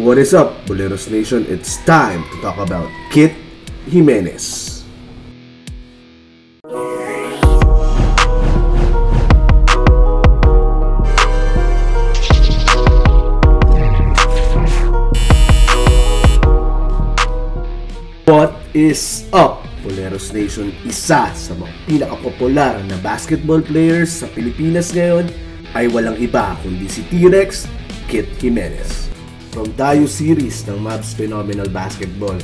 What is up, Boleros Nation? It's time to talk about Kit Jimenez. What is up, Boleros Nation? Isa sa mga pinakapopular na basketball players sa Pilipinas ngayon ay walang iba kundi si T-Rex Kit Jimenez. From Dayo series ng Mavs Phenomenal Basketball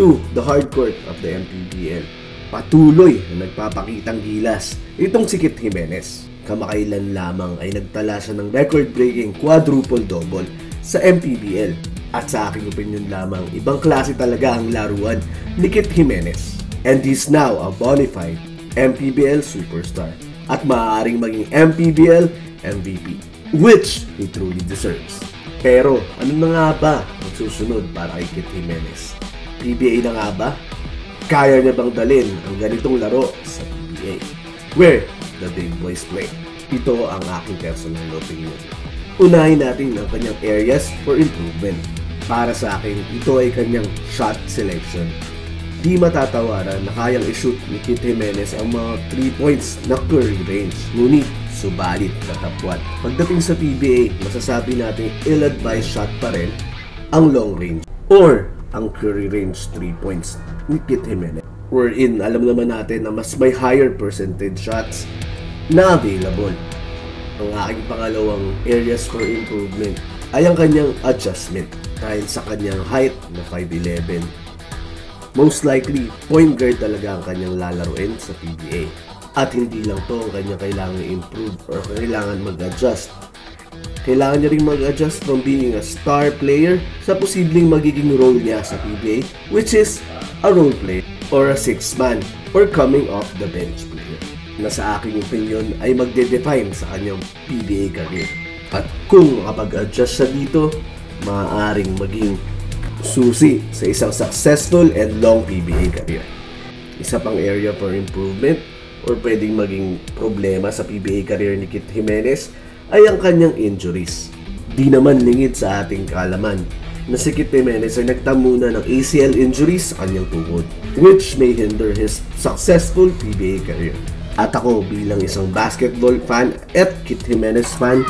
to the hardcourt of the MPBL, patuloy na nagpapakitang gilas itong si Kit Jimenez. Kamakailan lamang ay nagtala siya ng record-breaking quadruple-double sa MPBL at sa aking opinion lamang, ibang klase talaga ang laruan ni Kit Jimenez. And he's now a bona fide MPBL superstar at maaaring maging MPBL MVP, which he truly deserves. Pero ano na nga ba ang susunod para kay Kit Jimenez? PBA na nga ba? Kaya niya bang dalin ang ganitong laro sa PBA? Where the big boys play. Ito ang aking personal opinion. Unahin natin ang kanyang areas for improvement. Para sa akin, ito ay kanyang shot selection. Di matatawaran na kayang ishoot ni Kit Jimenez ang mga 3 points na curry range. Ngunit, subalit katapwat. Pagdating sa PBA, masasabi natin ill-advised shot pa rin ang long range or ang curry range 3 points ni Kit Jimenez. Wherein, alam naman natin na mas may higher percentage shots na available. Ang aking pangalawang areas for improvement ay ang kanyang adjustment dahil sa kanyang height na 5'11". Most likely, point guard talaga ang kanyang lalaruin sa PBA. At hindi lang to ang kanyang kailangan i-improve or kailangan mag-adjust. Kailangan niya rin mag-adjust from being a star player sa posibleng magiging role niya sa PBA which is a role player or a six man or coming off the bench player na sa aking opinion ay magde-define sa kanyang PBA career. At kung makapag-adjust siya dito, maaaring maging susi sa isang successful and long PBA career. Isa pang area for improvement or pwedeng maging problema sa PBA career ni Kit Jimenez ay ang kanyang injuries. Di naman lingid sa ating kalaman na si Kit Jimenez ay nagtamo na ng ACL injuries sa kanyang tuhod which may hinder his successful PBA career. At ako bilang isang basketball fan at Kit Jimenez fan,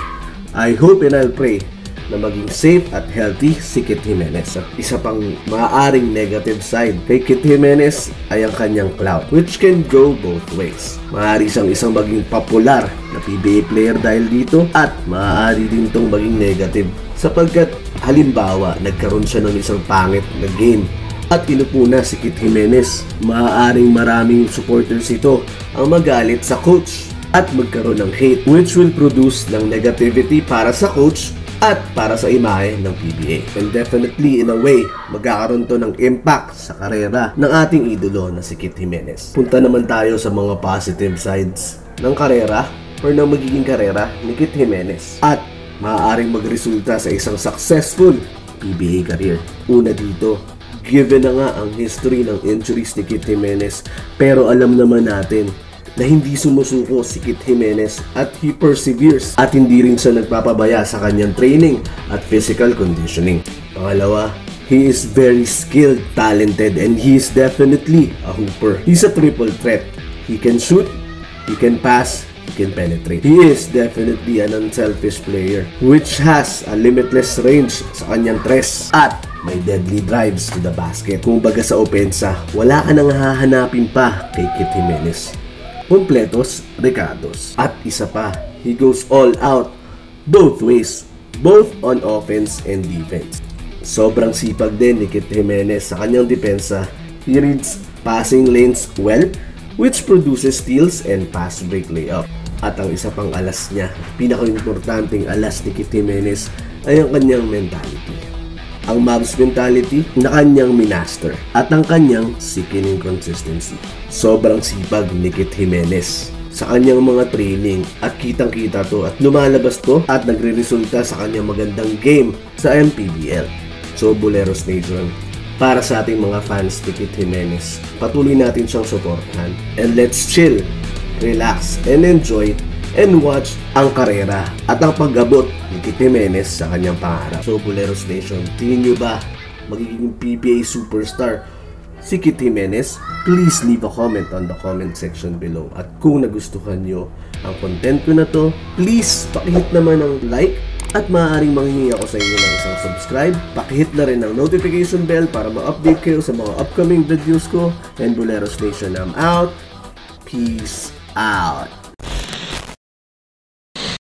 I hope and I'll pray na maging safe at healthy si Kit Jimenez. Isa pang maaaring negative side kay Kit Jimenez ay ang kanyang clout, which can go both ways. Maaari siyang isang maging popular na PBA player dahil dito at maaari din tong maging negative sapagkat halimbawa nagkaroon siya ng isang pangit na game at inupo na si Kit Jimenez. Maaaring maraming supporters ito ang magalit sa coach at magkaroon ng hate which will produce ng negativity para sa coach at para sa imahe ng PBA. And definitely, in a way, magkakaroon to ng impact sa karera ng ating idolo na si Kit Jimenez. Punta naman tayo sa mga positive sides ng karera or ng magiging karera ni Kit Jimenez. At maaaring magresulta sa isang successful PBA career. Una dito, given na nga ang history ng injuries ni Kit Jimenez, pero alam naman natin na hindi sumusuko si Kit Jimenez at he perseveres at hindi rin siya nagpapabaya sa kanyang training at physical conditioning. Pangalawa, he is very skilled, talented, and he is definitely a hooper. He's a triple threat. He can shoot, he can pass, he can penetrate. He is definitely an unselfish player which has a limitless range sa kanyang tres at may deadly drives to the basket. Kung baga sa opensa, wala ka nang hahanapin pa kay Kit Jimenez kompletos recados. At isa pa, he goes all out both ways, both on offense and defense. Sobrang sipag din ni Kit Jimenez sa kanyang depensa. He reads passing lanes well, which produces steals and pass break layup. At ang isa pang alas niya, pinaka-importanting alas ni Kit Jimenez ay ang kanyang mentality ang Mavs mentality na kanyang minaster at ang kanyang sickening consistency. Sobrang sipag ni Kit Jimenez sa kanyang mga training at kitang-kita to at lumalabas to at nagre-resulta sa kanyang magandang game sa MPBL. So Boleros Nation, para sa ating mga fans ni Kit Jimenez, patuloy natin siyang suportahan. And let's chill, relax, and enjoy and watch ang karera at ang pag-abot ni Kit Jimenez sa kanyang pangarap. So, Boleros Nation, tingin nyo ba magiging PBA superstar si Kit Jimenez? Please leave a comment on the comment section below. At kung nagustuhan nyo ang content ko na to, please pakihit naman ng like at maaaring manghingi ako sa inyo ng isang subscribe. Pakihit na rin ang notification bell para ma-update kayo sa mga upcoming videos ko. And Boleros Nation, I'm out. Peace out.